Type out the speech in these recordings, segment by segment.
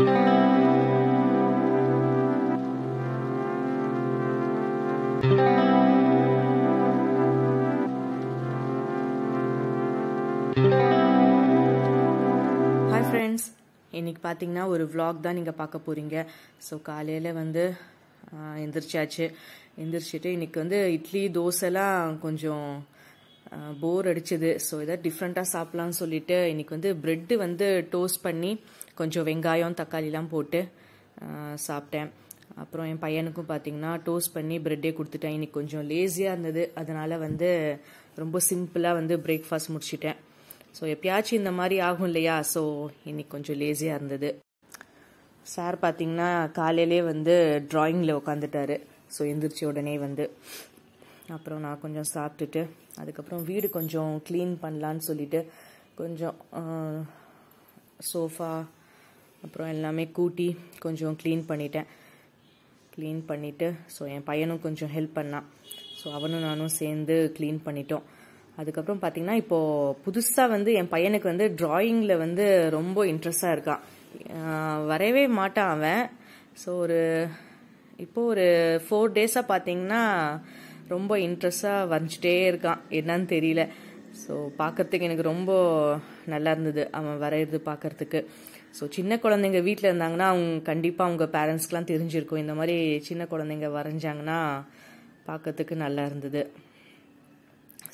Hi friends இன்னைக்கு பார்த்தீங்கன்னா ஒரு vlog தான் நீங்கள் பார்க்க போகிறீங்க ஸோ காலையில் வந்து எந்திரிச்சாச்சு. எந்திரிச்சிட்டு இன்னைக்கு வந்து இட்லி தோசைலாம் கொஞ்சம் போர் அடிச்சுது. ஸோ எதாவது டிஃப்ரெண்ட்டாக சாப்பிட்லான்னு சொல்லிட்டு இன்னைக்கு வந்து ப்ரெட்டு வந்து டோஸ்ட் பண்ணி கொஞ்சம் வெங்காயம் தக்காளிலாம் போட்டு சாப்பிட்டேன். அப்புறம் என் பையனுக்கும் பார்த்தீங்கன்னா டோஸ்ட் பண்ணி ப்ரெட்டே கொடுத்துட்டேன். இன்னைக்கு கொஞ்சம் லேசியாக இருந்தது. அதனால் வந்து ரொம்ப சிம்பிளாக வந்து பிரேக்ஃபாஸ்ட் முடிச்சிட்டேன். ஸோ எப்பயாச்சும் இந்த மாதிரி ஆகும் இல்லையா? ஸோ இன்றைக்கி கொஞ்சம் லேசியாக இருந்தது. சார் பார்த்தீங்கன்னா காலையிலே வந்து ட்ராயிங்கில் உட்காந்துட்டாரு ஸோ எந்திரிச்ச உடனே வந்து அப்புறம் நான் கொஞ்சம் சாப்பிட்டுட்டு அதுக்கப்புறம் வீடு கொஞ்சம் க்ளீன் பண்ணலான்னு சொல்லிட்டு கொஞ்சம் சோஃபா அப்புறம் எல்லாமே கூட்டி கொஞ்சம் க்ளீன் பண்ணிட்டேன். க்ளீன் பண்ணிவிட்டு ஸோ என் பையனும் கொஞ்சம் ஹெல்ப் பண்ணான். ஸோ அவனும் நானும் சேர்ந்து க்ளீன் பண்ணிட்டோம். அதுக்கப்புறம் பார்த்தீங்கன்னா இப்போது புதுசாக வந்து என் பையனுக்கு வந்து ட்ராயிங்கில் வந்து ரொம்ப இன்ட்ரெஸ்டாக இருக்கான். வரையவே வரவே மாட்டான் அவன். ஸோ ஒரு இப்போது ஒரு ஃபோர் டேஸாக பார்த்தீங்கன்னா ரொம்ப இன்ட்ரெஸ்டாக வரைஞ்சிட்டே இருக்கான். என்னன்னு தெரியல. ஸோ பார்க்கறதுக்கு எனக்கு ரொம்ப நல்லா இருந்தது அவன் வரைகிறது பார்க்கறதுக்கு ஸோ சின்ன குழந்தைங்க வீட்டில் இருந்தாங்கன்னா அவங்க கண்டிப்பாக அவங்க பேரண்ட்ஸ்க்கெலாம் தெரிஞ்சிருக்கும். இந்த மாதிரி சின்ன குழந்தைங்க வரைஞ்சாங்கன்னா பார்க்கறதுக்கு நல்லா இருந்தது.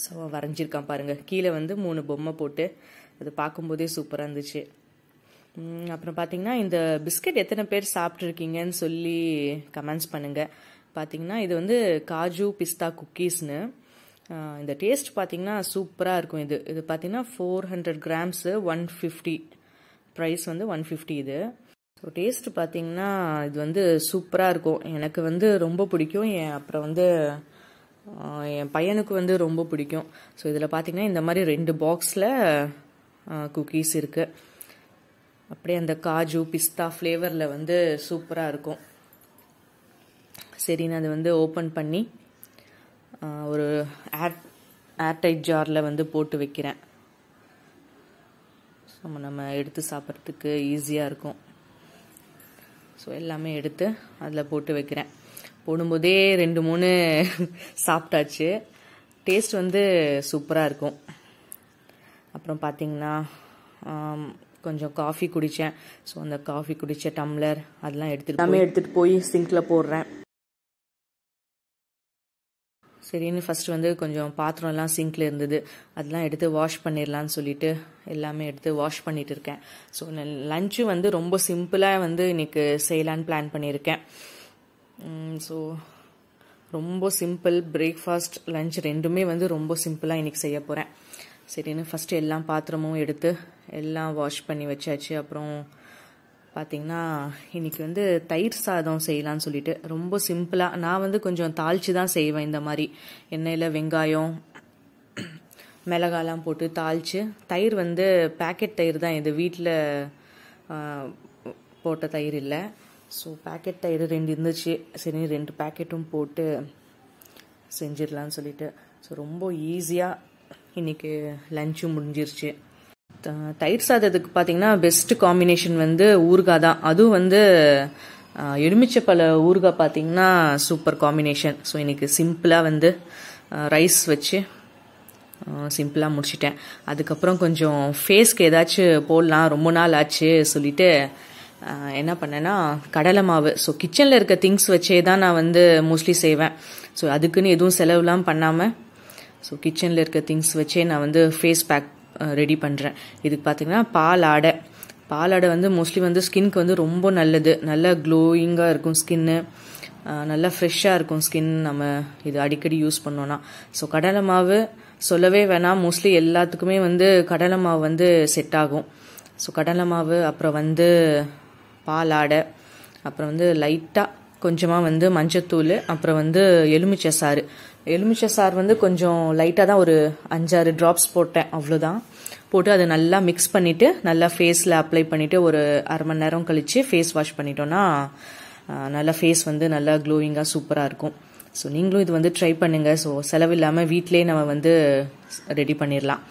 ஸோ வரைஞ்சிருக்கான் பாருங்கள் கீழே வந்து மூணு பொம்மை போட்டு அது பார்க்கும்போதே சூப்பராக இருந்துச்சு. அப்புறம் பார்த்தீங்கன்னா இந்த பிஸ்கட் எத்தனை பேர் சாப்பிட்ருக்கீங்கன்னு சொல்லி கமெண்ட்ஸ் பண்ணுங்கள் பார்த்தீங்கன்னா இது வந்து காஜு பிஸ்தா குக்கீஸ்னு. இந்த டேஸ்ட் பார்த்தீங்கன்னா சூப்பராக இருக்கும் இது. இது பார்த்தீங்கன்னா four hundred grams one fifty price வந்து ஒன் ஃபிஃப்டி இது. ஸோ டேஸ்ட் பார்த்தீங்கன்னா இது வந்து சூப்பராக இருக்கும். எனக்கு வந்து ரொம்ப பிடிக்கும். என் அப்புறம் வந்து என் பையனுக்கு வந்து ரொம்ப பிடிக்கும். ஸோ இதில் பார்த்தீங்கன்னா இந்த மாதிரி ரெண்டு பாக்ஸில் குக்கீஸ் இருக்குது அப்படியே அந்த காஜு பிஸ்தா ஃப்ளேவரில் வந்து சூப்பராக இருக்கும். சரி நான் அதை வந்து ஓப்பன் பண்ணி ஒரு ஏர் ஏர்டைட் ஜாரில் வந்து போட்டு வைக்கிறேன். நம்ம நம்ம எடுத்து சாப்பிட்றதுக்கு ஈஸியாக இருக்கும். ஸோ எல்லாமே எடுத்து அதில் போட்டு வைக்கிறேன். போடும்போதே ரெண்டு மூணு சாப்பிட்டாச்சு. டேஸ்ட் வந்து சூப்பராக இருக்கும். அப்புறம் பார்த்தீங்கன்னா கொஞ்சம் காஃபி குடித்தேன் ஸோ அந்த காஃபி குடித்த டம்ளர் அதெல்லாம் எடுத்துகிட்டு எல்லாமே எடுத்துகிட்டு போய் சிங்கில் போடுறேன். சரின்னு ஃபஸ்ட்டு வந்து கொஞ்சம் பாத்திரம்லாம் சிங்கில் இருந்தது. அதெல்லாம் எடுத்து வாஷ் பண்ணிடலான்னு சொல்லிட்டு எல்லாமே எடுத்து வாஷ் பண்ணிட்டு இருக்கேன். ஸோ லஞ்சு வந்து ரொம்ப சிம்பிளாக வந்து இன்னைக்கு செய்யலான்னு பிளான் பண்ணியிருக்கேன் ஸோ ரொம்ப சிம்பிள் பிரேக்ஃபாஸ்ட் லஞ்ச் ரெண்டுமே வந்து ரொம்ப சிம்பிளாக இன்னைக்கு செய்ய போகிறேன் சரின்னு ஃபஸ்ட்டு எல்லா பாத்திரமும் எடுத்து எல்லாம் வாஷ் பண்ணி வச்சாச்சு. அப்புறம் பார்த்தீங்கன்னா இன்னைக்கு வந்து தயிர் சாதம் செய்யலாம்னு சொல்லிட்டு ரொம்ப சிம்பிளாக நான் வந்து கொஞ்சம் தாளித்து தான் செய்வேன் இந்த மாதிரி. எண்ணெயில் வெங்காயம் மிளகாலாம் போட்டு தாளித்து தயிர் வந்து பேக்கெட் தயிர் தான் இது. வீட்டில் போட்ட தயிர் இல்லை. ஸோ பேக்கெட் தயிர் ரெண்டு இருந்துச்சு. சரி ரெண்டு பேக்கெட்டும் போட்டு செஞ்சிடலான்னு சொல்லிட்டு. ஸோ ரொம்ப ஈஸியாக இன்றைக்கி லஞ்சும் முடிஞ்சிருச்சு. தயிர் சாதத்துக்கு பார்த்தீங்கன்னா பெஸ்ட் காம்பினேஷன் வந்து ஊறுகாய் தான். அதுவும் வந்து எலுமிச்சப்பழ ஊறுகாய் பார்த்தீங்கன்னா சூப்பர் காம்பினேஷன் ஸோ இன்றைக்கி சிம்பிளாக வந்து ரைஸ் வச்சு சிம்பிளாக முடிச்சிட்டேன். அதுக்கப்புறம் கொஞ்சம் ஃபேஸ்க்கு ஏதாச்சும் போடலாம். ரொம்ப நாள் ஆச்சு சொல்லிட்டு என்ன பண்ணேன்னா கடலை மாவு. ஸோ கிச்சனில் இருக்க திங்ஸ் வச்சே தான் நான் வந்து மோஸ்ட்லி செய்வேன். ஸோ அதுக்குன்னு எதுவும் செலவுலாம் பண்ணாமல் ஸோ கிச்சனில் இருக்க திங்ஸ் வச்சே நான் வந்து ஃபேஸ் பேக் ரெடி பண்ணுறேன் இதுக்கு பார்த்தீங்கன்னா பால் ஆடை. பால் ஆடை வந்து மோஸ்ட்லி வந்து ஸ்கின்க்கு வந்து ரொம்ப நல்லது. நல்லா க்ளோயிங்காக இருக்கும் ஸ்கின்னு நல்லா ஃப்ரெஷ்ஷாக இருக்கும் ஸ்கின் நம்ம இது அடிக்கடி யூஸ் பண்ணோன்னா ஸோ கடலை மாவு சொல்லவே வேணாம். மோஸ்ட்லி எல்லாத்துக்குமே வந்து கடலை மாவு வந்து செட் ஆகும். ஸோ கடலை மாவு அப்புறம் வந்து பால் ஆடை. அப்புறம் வந்து லைட்டாக கொஞ்சமாக வந்து மஞ்சத்தூள் அப்புறம் வந்து எலுமிச்சை சாறு எலுமிச்சை சாறு வந்து கொஞ்சம் லைட்டாக தான் ஒரு அஞ்சாறு ட்ராப்ஸ் போட்டேன் அவ்வளோதான் போட்டு அதை நல்லா மிக்ஸ் பண்ணிவிட்டு நல்லா ஃபேஸில் அப்ளை பண்ணிவிட்டு ஒரு அரை மணி நேரம் கழித்து ஃபேஸ் வாஷ் பண்ணிட்டோன்னா நல்லா ஃபேஸ் வந்து நல்லா க்ளோயிங்காக சூப்பராக இருக்கும். ஸோ நீங்களும் இது வந்து ட்ரை பண்ணுங்கள் ஸோ செலவில்லாமல் வீட்டிலே நம்ம வந்து ரெடி பண்ணிடலாம்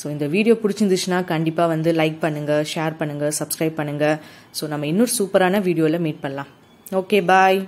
ஸோ இந்த வீடியோ பிடிச்சிருந்துச்சுன்னா கண்டிப்பாக வந்து லைக் பண்ணுங்கள் ஷேர் பண்ணுங்கள் சப்ஸ்கிரைப் பண்ணுங்கள் ஸோ நம்ம இன்னொரு சூப்பரான வீடியோவில் மீட் பண்ணலாம். Okay bye